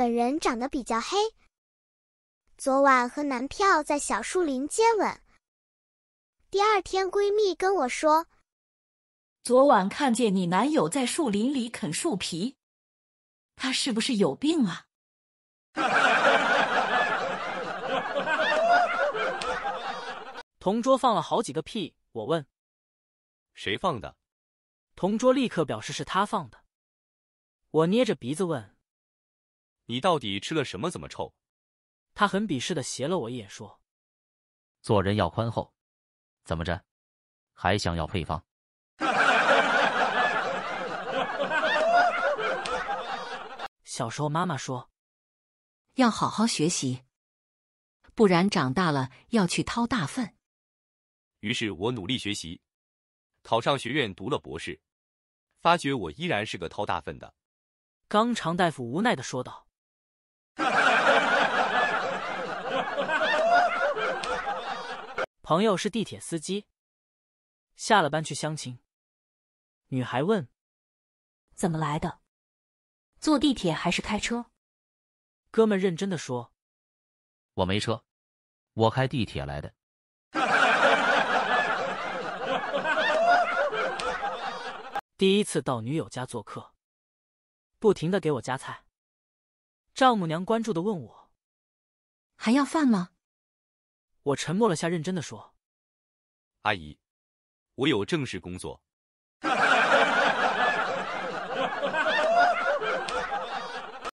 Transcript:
本人长得比较黑。昨晚和男票在小树林接吻。第二天，闺蜜跟我说，昨晚看见你男友在树林里啃树皮，他是不是有病啊？同桌放了好几个屁，我问，谁放的？同桌立刻表示是他放的。我捏着鼻子问，你到底吃了什么？怎么臭？他很鄙视的斜了我一眼，说：“做人要宽厚，怎么着，还想要配方？” 小时候妈妈说，要好好学习，不然长大了要去掏大粪。于是我努力学习，考上学院读了博士，发觉我依然是个掏大粪的。肛肠大夫无奈的说道。朋友是地铁司机，下了班去相亲。女孩问：“怎么来的？坐地铁还是开车？”哥们认真的说：“我没车，我开地铁来的。”第一次到女友家做客，不停的给我夹菜。丈母娘关注的问我：“还要饭吗？”我沉默了下，认真的说：“阿姨，我有正式工作，